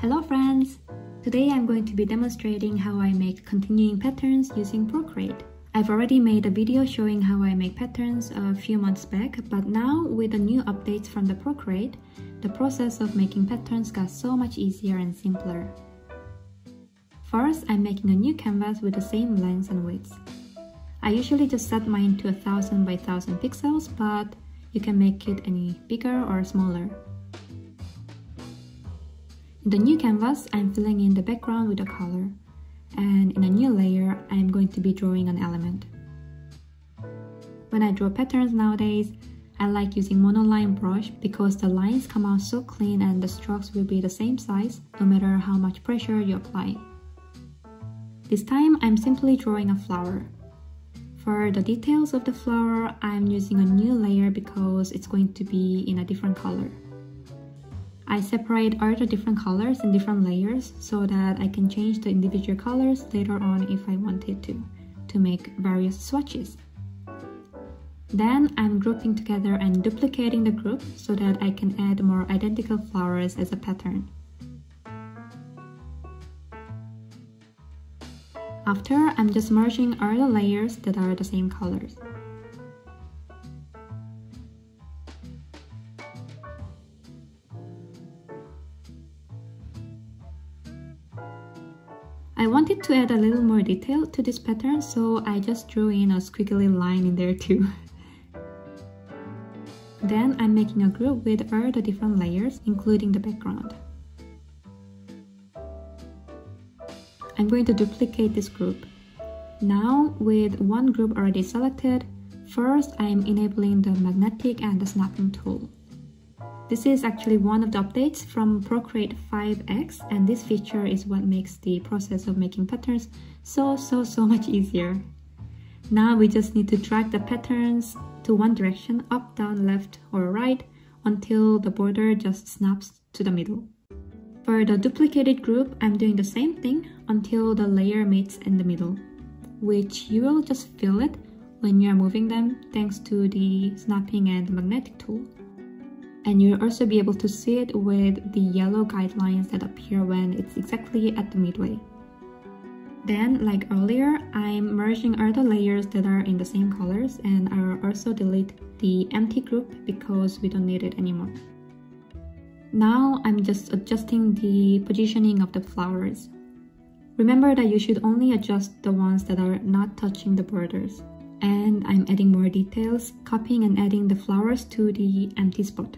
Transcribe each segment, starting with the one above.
Hello friends! Today I'm going to be demonstrating how I make continuing patterns using Procreate. I've already made a video showing how I make patterns a few months back, but now with the new updates from the Procreate, the process of making patterns got so much easier and simpler. First, I'm making a new canvas with the same length and width. I usually just set mine to 1000 by 1000 pixels, but you can make it any bigger or smaller. The new canvas, I'm filling in the background with a color. And in a new layer, I'm going to be drawing an element. When I draw patterns nowadays, I like using monoline brush because the lines come out so clean and the strokes will be the same size no matter how much pressure you apply. This time I'm simply drawing a flower. For the details of the flower, I'm using a new layer because it's going to be in a different color. I separate all the different colors in different layers so that I can change the individual colors later on if I wanted to, to make various swatches. Then I'm grouping together and duplicating the group so that I can add more identical flowers as a pattern. After, I'm just merging all the layers that are the same colors. I wanted to add a little more detail to this pattern, so I just drew in a squiggly line in there too. then I'm making a group with all the different layers, including the background. I'm going to duplicate this group. Now, with one group already selected, first I'm enabling the magnetic and the snapping tool. This is actually one of the updates from Procreate 5X and this feature is what makes the process of making patterns so so so much easier. Now we just need to drag the patterns to one direction, up, down, left or right until the border just snaps to the middle. For the duplicated group, I'm doing the same thing until the layer meets in the middle, which you will just feel it when you are moving them thanks to the snapping and magnetic tool and you'll also be able to see it with the yellow guidelines that appear when it's exactly at the midway. Then, like earlier, I'm merging all the layers that are in the same colors and I'll also delete the empty group because we don't need it anymore. Now I'm just adjusting the positioning of the flowers. Remember that you should only adjust the ones that are not touching the borders. And I'm adding more details, copying and adding the flowers to the empty spot.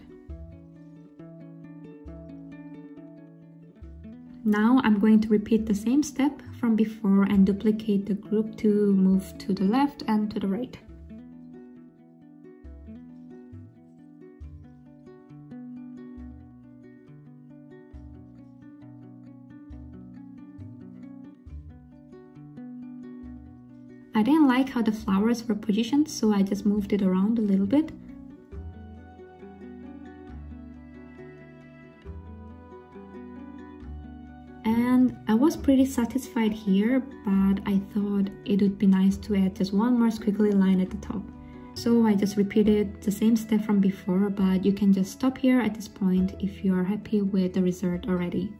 Now I'm going to repeat the same step from before and duplicate the group to move to the left and to the right. I didn't like how the flowers were positioned so I just moved it around a little bit and I was pretty satisfied here but I thought it would be nice to add just one more squiggly line at the top. So I just repeated the same step from before but you can just stop here at this point if you are happy with the result already.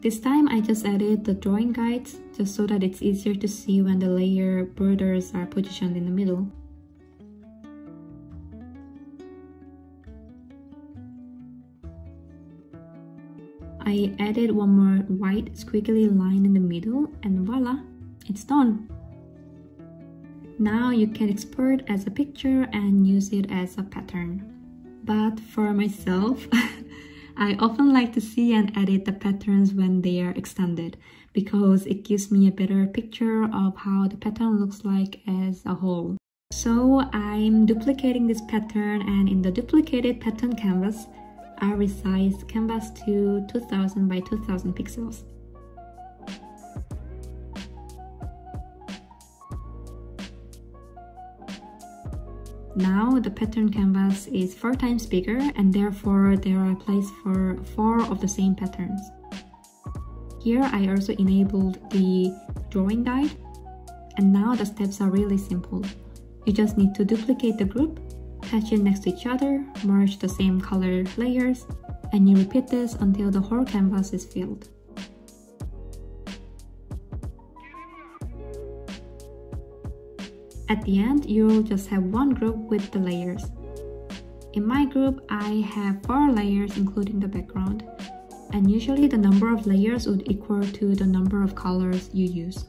This time I just added the drawing guides just so that it's easier to see when the layer borders are positioned in the middle. I added one more white squiggly line in the middle and voila, it's done. Now you can export as a picture and use it as a pattern. But for myself, I often like to see and edit the patterns when they are extended because it gives me a better picture of how the pattern looks like as a whole. So I'm duplicating this pattern and in the duplicated pattern canvas, I resize canvas to 2000 by 2000 pixels. Now the pattern canvas is 4 times bigger and therefore there are place for 4 of the same patterns. Here I also enabled the drawing guide and now the steps are really simple. You just need to duplicate the group attach it next to each other, merge the same color layers, and you repeat this until the whole canvas is filled. At the end, you'll just have one group with the layers. In my group, I have 4 layers including the background, and usually the number of layers would equal to the number of colors you use.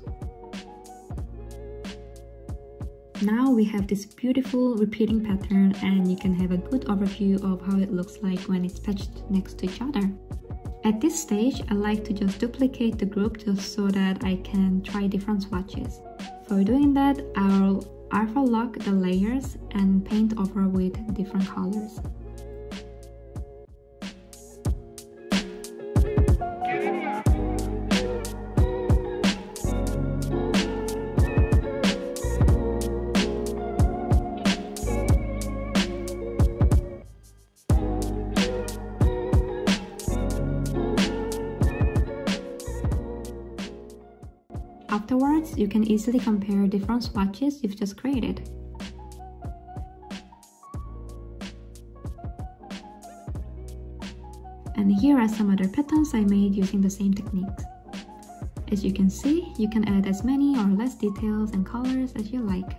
Now we have this beautiful repeating pattern and you can have a good overview of how it looks like when it's patched next to each other. At this stage, I like to just duplicate the group just so that I can try different swatches. For doing that, I'll alpha lock the layers and paint over with different colors. Afterwards, you can easily compare different swatches you've just created. And here are some other patterns I made using the same techniques. As you can see, you can add as many or less details and colors as you like.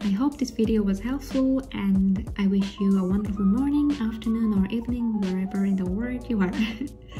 I hope this video was helpful and I wish you a wonderful morning, afternoon or evening wherever in the world you are.